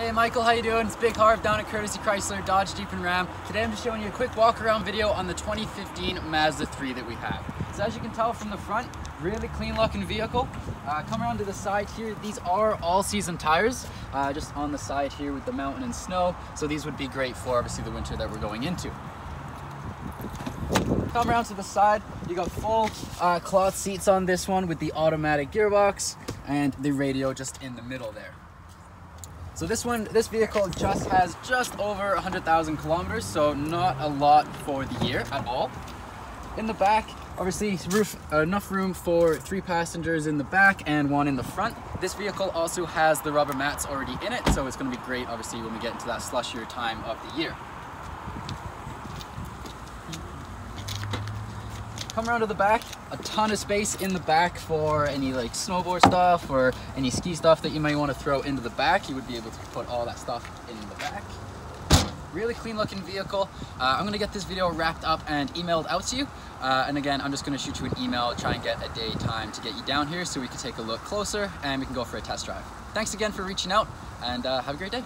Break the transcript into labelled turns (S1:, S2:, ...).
S1: Hey Michael, how you doing? It's Big Harv down at Courtesy Chrysler, Dodge Jeep and Ram. Today I'm just showing you a quick walk around video on the 2015 Mazda 3 that we have. So as you can tell from the front, really clean looking vehicle. Uh, come around to the side here, these are all season tires, uh, just on the side here with the mountain and snow. So these would be great for obviously the winter that we're going into. Come around to the side, you got full uh, cloth seats on this one with the automatic gearbox and the radio just in the middle there. So this one, this vehicle just has just over 100,000 kilometers, so not a lot for the year at all. In the back, obviously roof, enough room for three passengers in the back and one in the front. This vehicle also has the rubber mats already in it, so it's gonna be great obviously when we get into that slushier time of the year. Come around to the back. A ton of space in the back for any like snowboard stuff or any ski stuff that you might want to throw into the back. You would be able to put all that stuff in the back. Really clean looking vehicle. Uh, i'm to get this video wrapped up and emailed out to you. Uh, and again i'm just to shoot you an email try and get a day time to get you down here so we can take a look closer and we can go for a test drive. Thanks again for reaching out and uh, have a great day